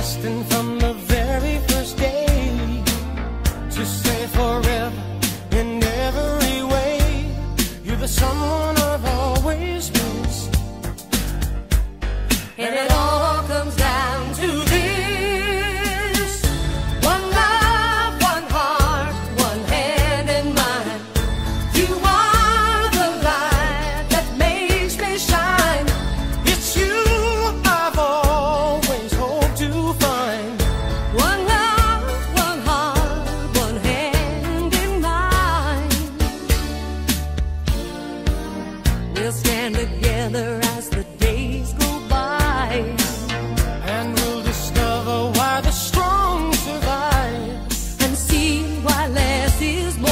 destined from the very first day to stay forever in every way. You're the sun. is